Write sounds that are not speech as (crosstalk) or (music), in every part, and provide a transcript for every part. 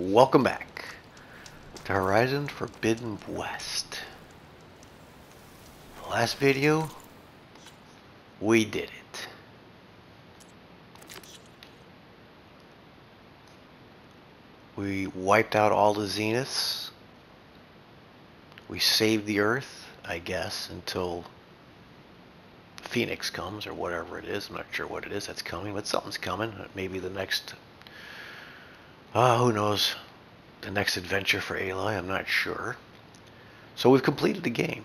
Welcome back to Horizon Forbidden West. Last video, we did it. We wiped out all the zeniths. We saved the Earth, I guess, until Phoenix comes or whatever it is. I'm not sure what it is that's coming, but something's coming. Maybe the next, uh, who knows, the next adventure for Aloy. I'm not sure. So we've completed the game.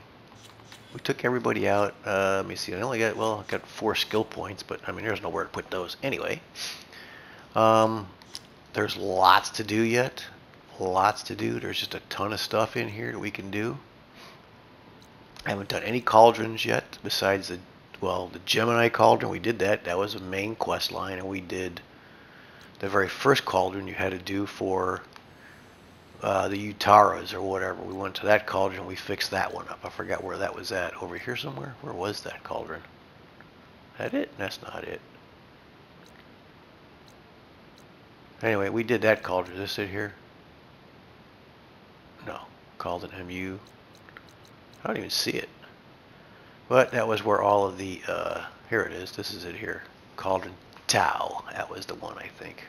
We took everybody out. Uh, let me see. I only got well, I got four skill points, but I mean, there's nowhere to put those anyway. Um, there's lots to do yet. Lots to do. There's just a ton of stuff in here that we can do. I haven't done any cauldrons yet, besides the well, the Gemini cauldron. We did that. That was a main quest line, and we did the very first cauldron you had to do for uh, the Utaras or whatever. We went to that cauldron. We fixed that one up. I forgot where that was at. Over here somewhere. Where was that cauldron? That it? That's not it. Anyway, we did that cauldron. Is this it here? No. Called Cauldron MU. I don't even see it. But that was where all of the, uh, here it is. This is it here. Cauldron Tau. That was the one, I think.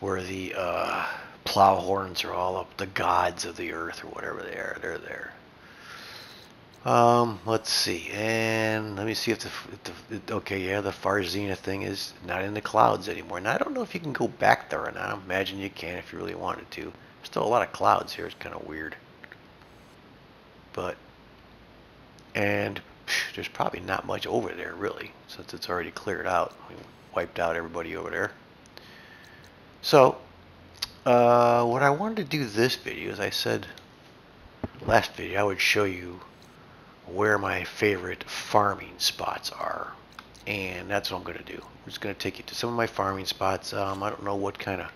Where the, uh, plow horns are all up, the gods of the earth or whatever they are. They're there. Um, let's see, and let me see if the, if the, okay, yeah, the far zenith thing is not in the clouds anymore. And I don't know if you can go back there or not. I imagine you can if you really wanted to. Still a lot of clouds here. It's kind of weird. But, and phew, there's probably not much over there really, since it's already cleared out. We wiped out everybody over there. So, uh, what I wanted to do this video, as I said last video, I would show you where my favorite farming spots are. And that's what I'm going to do. I'm just going to take you to some of my farming spots. Um, I don't know what kind of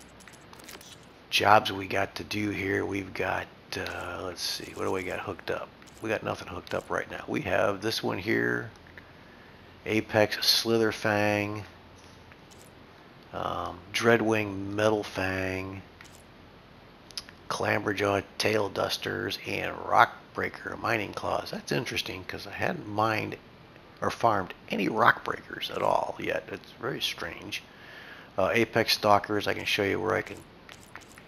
jobs we got to do here. We've got, uh, let's see, what do we got hooked up? We got nothing hooked up right now. We have this one here, Apex Slitherfang, um, Dreadwing Metal Fang, Clamberjaw Tail Dusters, and Rockbreaker Mining Claws. That's interesting because I hadn't mined or farmed any Rockbreakers at all yet. It's very strange. Uh, Apex Stalkers, I can show you where I can.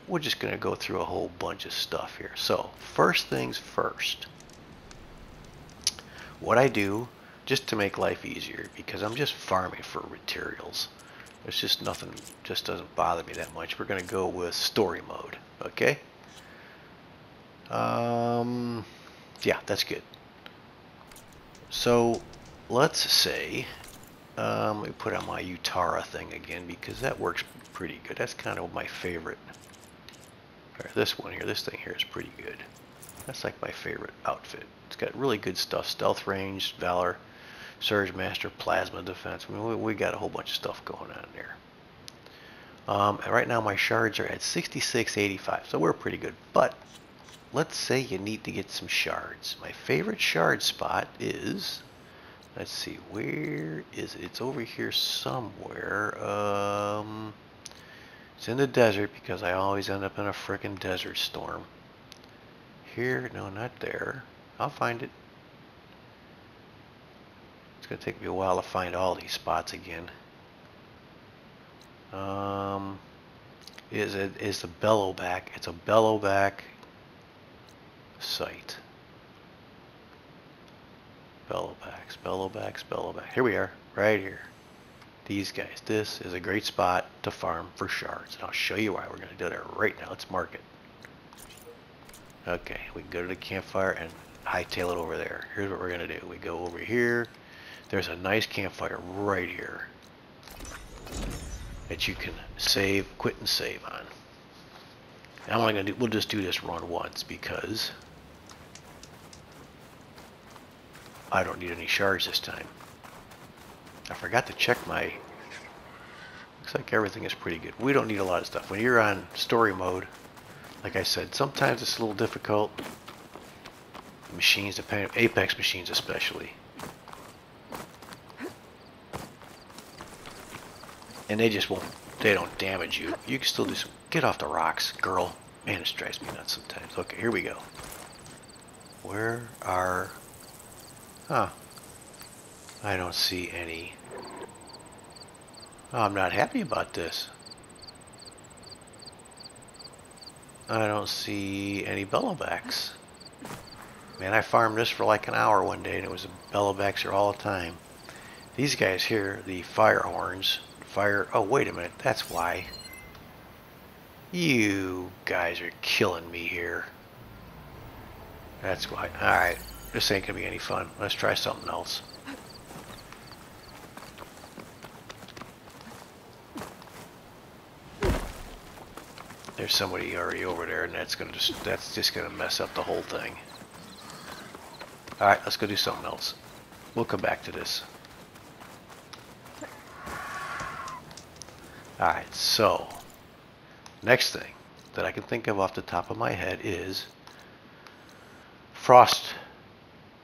We're just going to go through a whole bunch of stuff here. So, first things first. What I do, just to make life easier, because I'm just farming for materials. There's just nothing, just doesn't bother me that much. We're going to go with story mode, okay? Um, yeah, that's good. So, let's say, um, let me put on my Utara thing again because that works pretty good. That's kind of my favorite. Or this one here, this thing here is pretty good. That's like my favorite outfit. It's got really good stuff. Stealth range, Valor, Surge Master, Plasma Defense. I mean, we, we got a whole bunch of stuff going on there. Um, and right now my shards are at 6685, so we're pretty good. But let's say you need to get some shards. My favorite shard spot is, let's see, where is it? It's over here somewhere. Um, it's in the desert because I always end up in a frickin' desert storm. Here, no, not there. I'll find it. It's going to take me a while to find all these spots again. Um, is it is the bellowback? It's a bellowback site. Bellow backs, bellow backs, bellowbacks, bellowback. Here we are, right here. These guys. This is a great spot to farm for shards. And I'll show you why we're going to do that right now. Let's mark it. Okay, we can go to the campfire and hightail it over there. Here's what we're going to do. We go over here. There's a nice campfire right here that you can save, quit and save on. Now I'm gonna do, we'll just do this run once because I don't need any shards this time. I forgot to check my, looks like everything is pretty good. We don't need a lot of stuff. When you're on story mode, like I said, sometimes it's a little difficult. Machines, depending, Apex machines especially. And they just won't they don't damage you you can still do some Get off the rocks, girl. Man, this drives me nuts sometimes. Okay, here we go. Where are... Huh. I don't see any... Oh, I'm not happy about this. I don't see any bellowbacks. Man, I farmed this for like an hour one day and it was bellowbacks here all the time. These guys here, the fire horns, fire... Oh, wait a minute. That's why. You guys are killing me here. That's why. Alright. This ain't gonna be any fun. Let's try something else. There's somebody already over there and that's gonna just that's just gonna mess up the whole thing. Alright, let's go do something else. We'll come back to this. Alright, so next thing that I can think of off the top of my head is frost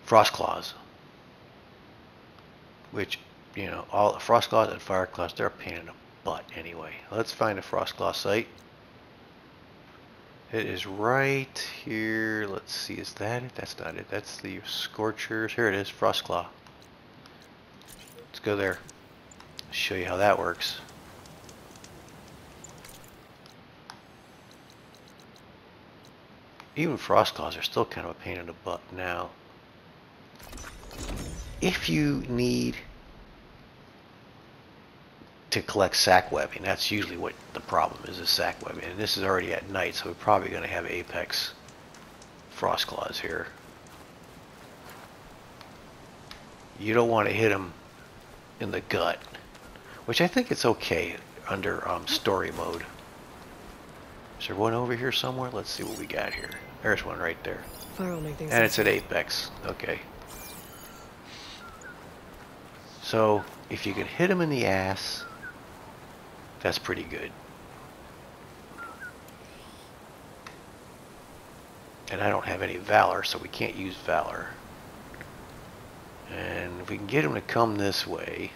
frost claws. Which, you know, all frost claws and fire claws, they're a pain in the butt anyway. Let's find a frost claw site. It is right here. Let's see, is that it? That's not it. That's the Scorchers. Here it is, Frostclaw. Let's go there. Show you how that works. Even frost claws are still kind of a pain in the butt now. If you need to collect sac webbing. That's usually what the problem is, is sac webbing. And this is already at night, so we're probably going to have apex frost claws here. You don't want to hit them in the gut, which I think it's okay under um, story mode. Is there one over here somewhere? Let's see what we got here. There's one right there. And it's at apex. Okay. So if you can hit him in the ass that's pretty good. And I don't have any Valor, so we can't use Valor. And if we can get him to come this way...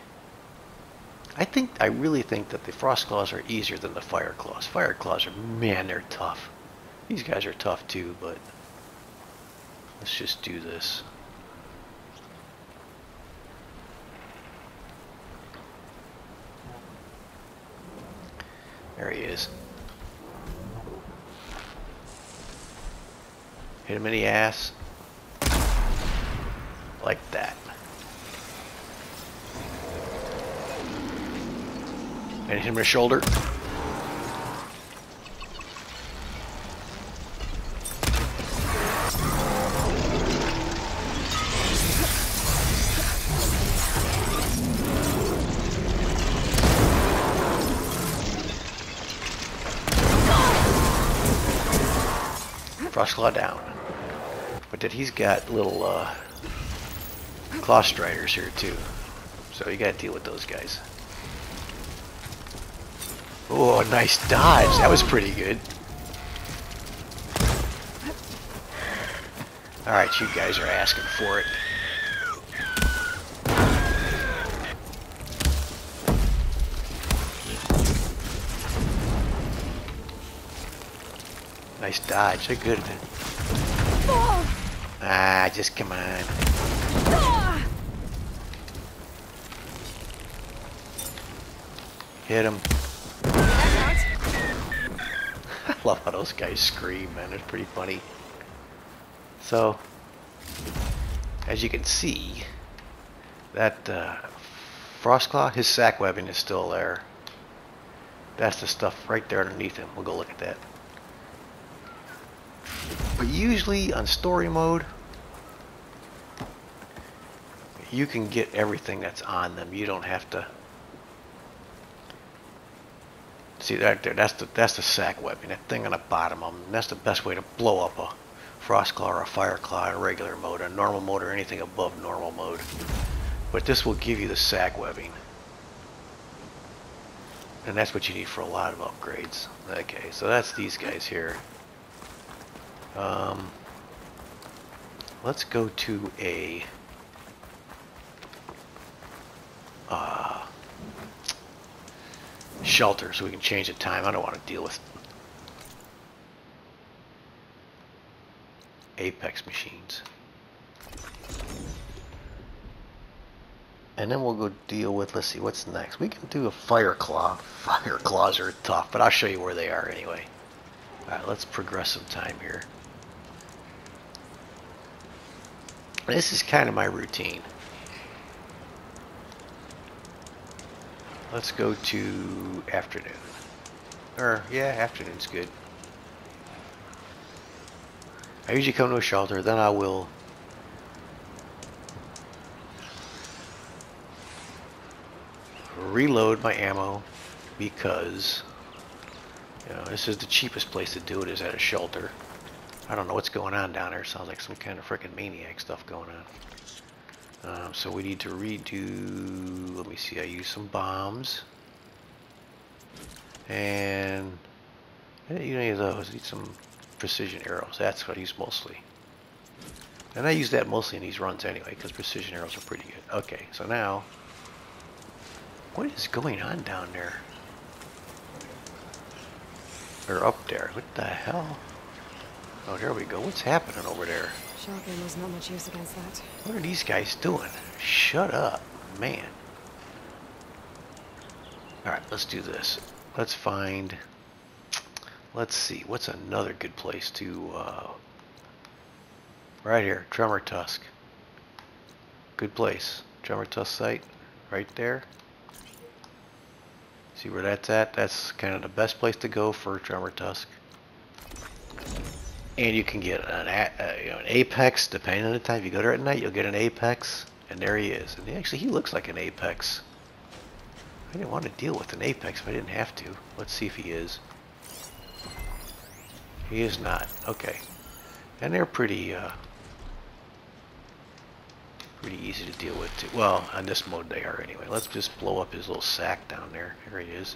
I think, I really think that the Frost Claws are easier than the Fire Claws. Fire Claws are, man, they're tough. These guys are tough too, but... Let's just do this. There he is. Hit him in the ass. Like that. And hit him in the shoulder. Frostclaw down. But that he's got little uh, claw striders here too. So you gotta deal with those guys. Oh, nice dodge. That was pretty good. Alright, you guys are asking for it. Nice dodge. They're good. Ah, just come on. Hit him. Love how those guys scream, man. It's pretty funny. So, as you can see, that uh, Frostclaw, his sac webbing is still there. That's the stuff right there underneath him. We'll go look at that. But usually on story mode, you can get everything that's on them. You don't have to see that there. That's the that's the sac webbing. That thing on the bottom of them. That's the best way to blow up a frost claw or a fire claw in regular mode, a normal mode, or anything above normal mode. But this will give you the sack webbing. And that's what you need for a lot of upgrades. Okay, so that's these guys here. Um, let's go to a shelter so we can change the time. I don't want to deal with Apex machines. And then we'll go deal with, let's see, what's next? We can do a fire claw. (laughs) Fire claws are tough, but I'll show you where they are anyway. Alright, let's progress some time here. This is kind of my routine. Let's go to afternoon. Or, yeah, afternoon's good. I usually come to a shelter, then I will reload my ammo because you know this is the cheapest place to do it is at a shelter. I don't know what's going on down there. Sounds like some kind of freaking maniac stuff going on. Um, so we need to redo. Let me see. I use some bombs, and I didn't use any of those. I need some precision arrows. That's what I use mostly. And I use that mostly in these runs anyway, because precision arrows are pretty good. Okay, so now what is going on down there? Or up there? What the hell? Oh, there we go. What's happening over there? Shotgun was not much use against that. What are these guys doing? Shut up, man. Alright, let's do this. Let's find... Let's see, what's another good place to... Uh, right here, Tremor Tusk. Good place. Tremor Tusk site, right there. See where that's at? That's kind of the best place to go for Tremor Tusk. And you can get an, uh, you know, an apex, depending on the time. You go there at night, you'll get an apex. And there he is. And actually, he looks like an apex. I didn't want to deal with an apex but I didn't have to. Let's see if he is. He is not. Okay. And they're pretty, uh, pretty easy to deal with too. Well, on this mode they are anyway. Let's just blow up his little sack down there. there he is.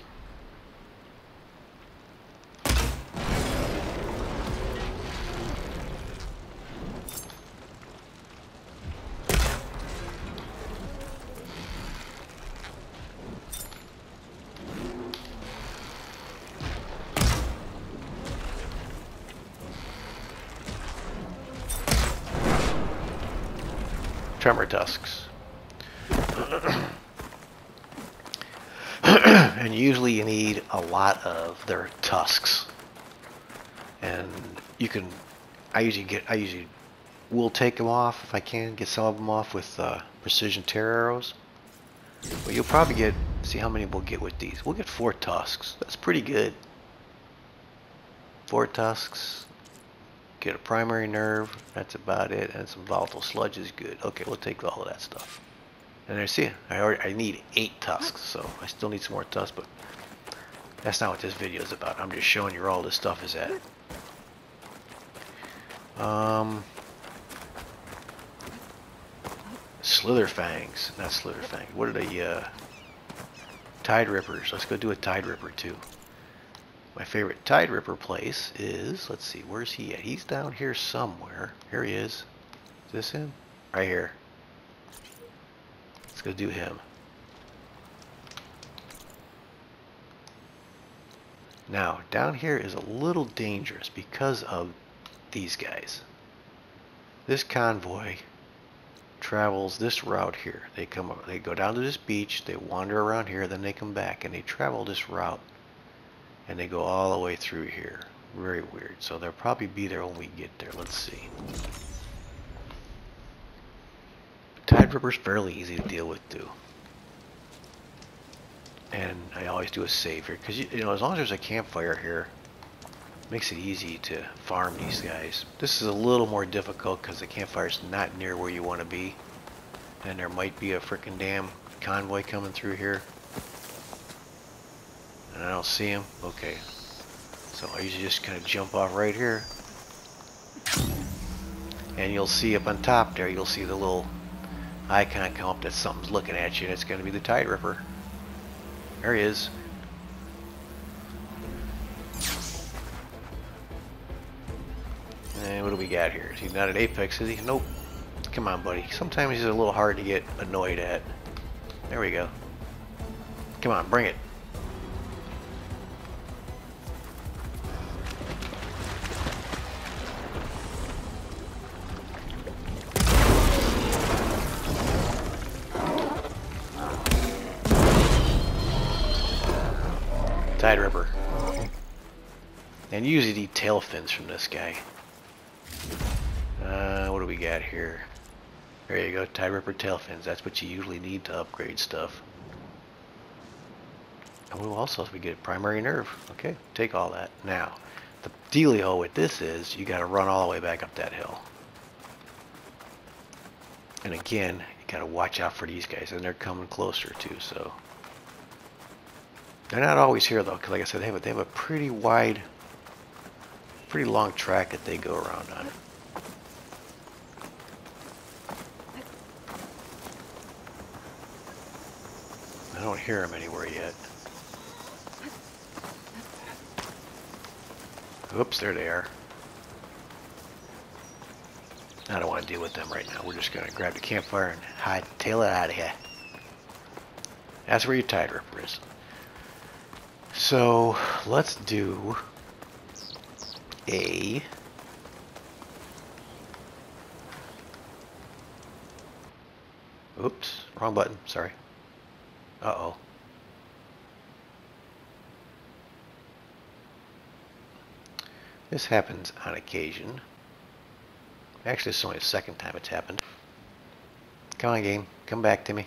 Tusks. (clears throat) and usually you need a lot of their tusks. And you can, I usually get, I usually will take them off if I can, get some of them off with uh, precision tear arrows. But you'll probably get, see how many we'll get with these. We'll get four tusks. That's pretty good. Four tusks, Get a primary nerve. That's about it. And some volatile sludge is good. Okay, we'll take all of that stuff. And I see, I already I need eight tusks, so I still need some more tusks, but that's not what this video is about. I'm just showing you where all this stuff is at. Um, Slither Fangs, not Slither Fangs. What are they? Uh, Tide Rippers. Let's go do a Tide Ripper too. My favorite Tide Ripper place is, let's see, where's he at? He's down here somewhere. Here he is. Is this him? Right here. Let's go do him. Now, down here is a little dangerous because of these guys. This convoy travels this route here. They come, up they go down to this beach, they wander around here, then they come back, and they travel this route and they go all the way through here. Very weird. So they'll probably be there when we get there. Let's see. Tide Ripper's fairly easy to deal with too. And I always do a save here because you, you know as long as there's a campfire here, makes it easy to farm these guys. This is a little more difficult because the campfire's not near where you want to be, and there might be a freaking damn convoy coming through here. And I don't see him? Okay. So I usually just kind of jump off right here. And you'll see up on top there, you'll see the little icon come up that something's looking at you and it's going to be the Tide Ripper. There he is. And what do we got here? Is he not at Apex, is he? Nope. Come on, buddy. Sometimes he's a little hard to get annoyed at. There we go. Come on, bring it. Tide Ripper. And usually need tail fins from this guy. Uh, what do we got here? There you go, Tide Ripper tail fins. That's what you usually need to upgrade stuff. Oh, also if we get primary nerve. Okay, take all that. Now, the dealio with this is you got to run all the way back up that hill. And again, you got to watch out for these guys, and they're coming closer too. So they're not always here though, because like I said, they have a, they have a pretty wide, pretty long track that they go around on. I don't hear them anywhere yet. Oops, there they are. There. I don't want to deal with them right now. We're just going to grab the campfire and hide, tail it out of here. That's where your tide ripper is. So let's do a Oops, wrong button. Sorry. Uh-oh. This happens on occasion. Actually, it's only the second time it's happened. Come on, game. Come back to me.